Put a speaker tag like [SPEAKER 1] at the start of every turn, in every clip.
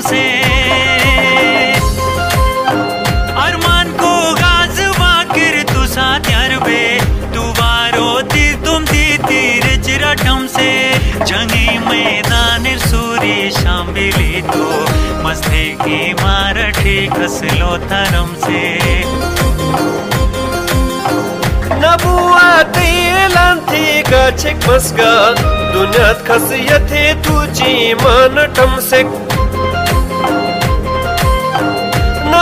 [SPEAKER 1] से अरमान को गाज वाकिर तू साथ बे। तू वारो तिर तुम दी तीर चिरठम से। जंगी मैदान सूरी शामिली तो। मस्ते की मारठी खसलो धर्म से।
[SPEAKER 2] नबुआ तेलांथी गाछेक मस्का दुनियात खसियथे तुझी मान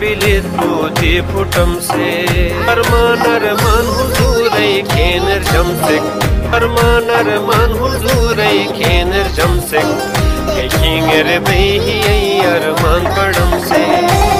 [SPEAKER 2] बिलित पोती फुटमसे अरमान अरमान हुजूरै खेनर जमसेक अरमान अरमान हुजूरै खेनर जमसेक किंगर बही अरमान पड़म से।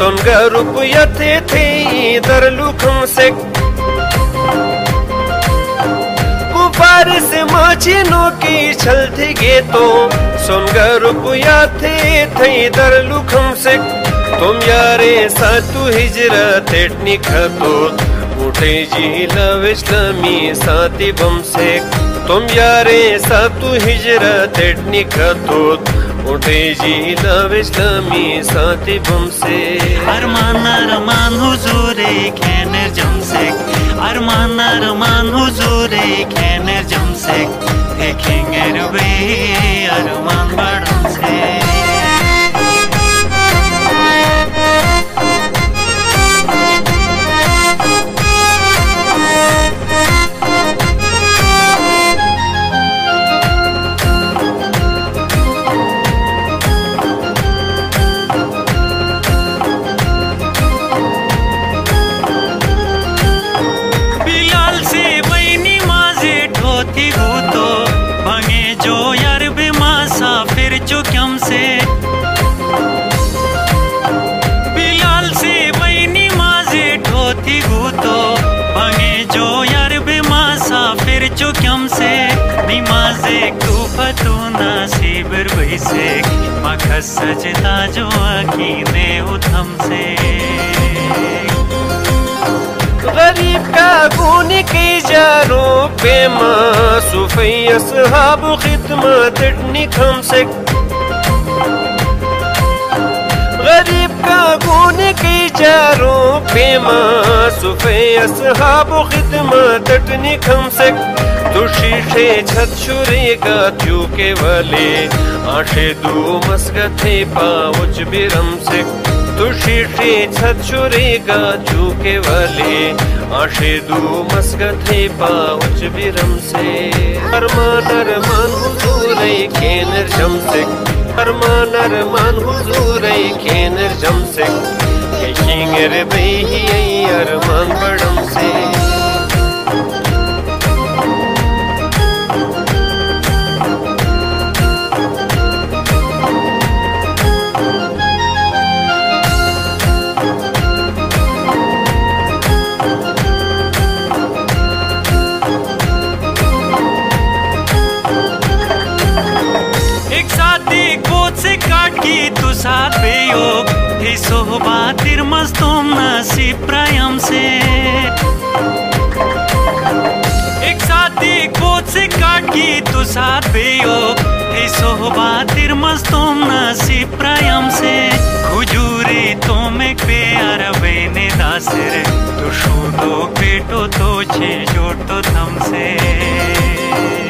[SPEAKER 2] सुनगा रूप यथे थे दर लुखम कुपार से माछिनो की छलती गे तो। सोनगर पुया थे थई दर तुम यारे सातु हिजरत एटनी खतो उठे जी लविस्लमी साथी बम से। तुम यारे सातु हिजरत एटनी खतो उठे जी लविस्लमी साथी बम से
[SPEAKER 1] अरमान अरमान हुजूरे खेनर जम से अरमान अरमान हुजूरे खेनर जम से देखेंगे रुबे अरमान बड़ा से से निमाजे कुफतु नासिबर वैसे। मखस सजता जो ने उथम से
[SPEAKER 2] गरीब का गुन की जारो पे माँ, सुफी असहाब खिदमत निखम से गरीब का गुन की जारो पे माँ, सुफी असहाब खिदमत निखम से के वाले। आशे दू मस्कथे पाउच बिरम से। छत छुरेगा त्यू के वाले। आशे दू मस्कथे पाउच बिरम से। अरमान अरमान, हुजूर खेनर जम से। अरमान अरमान, हुजूर खेनर जम से। किंगर बही अरमान बड़म से।
[SPEAKER 1] सोहबा तिरमस्तोम नसीब प्रायम से एक साथ बोझ से काट की तू साथ Hey sohba tir mastom nasi prayam se Khujuri tom ek pyar bene dasir Tu shudo peto to che joto thamse
[SPEAKER 2] आदेशम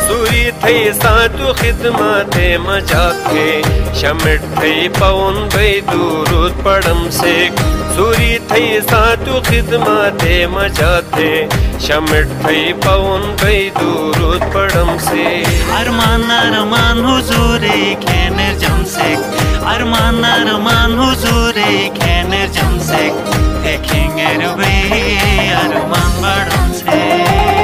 [SPEAKER 2] थै सातु खिदमत मज़ाक। थे शमिट थै पवन भै दूरुद पड़म सिक सूरी थई सातु खिदमत मचाते शमिट थई पवन भई दूरुद पड़म से।
[SPEAKER 1] अरमान अरमान हुजूरे खेनर जमसेक अरमान अरमान हुजूरे खेनर जमसेक देखेंगे रुबे अरमान बड़म से।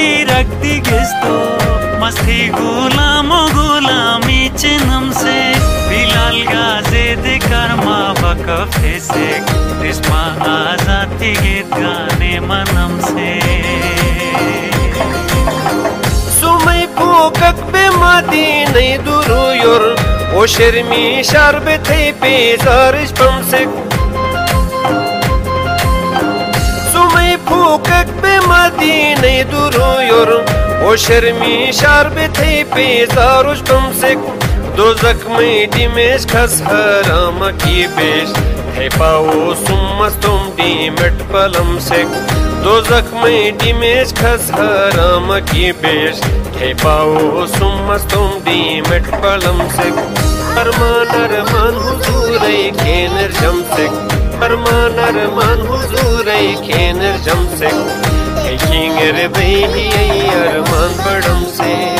[SPEAKER 1] चूकी रखती गिस्तो मस्ती गुलाम गुलामी चिन्हम से। बिलाल गाजे दे कर्मा बकफे से। रिश्मा आजाती गीत गाने मनम से।
[SPEAKER 2] सुमई फूकक बे मदी नहीं दुरु योर şarbeti pizarış pamsek Sumay fukak be madine duruyor O şermi şarbeti pizarış pamsek Dozak में डिमेश खस हराम की है पाओ डीमेट जम से। डिमेश खस हराम की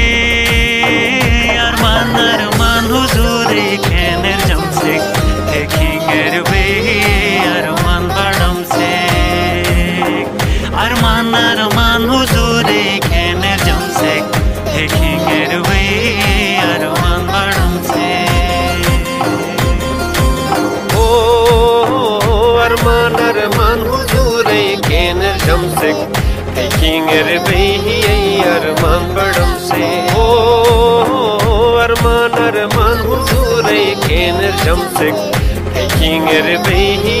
[SPEAKER 2] किंगर बेही अरमान अरमान हुजूरे केनर जमसेक किंगर बेही अरमान बड़म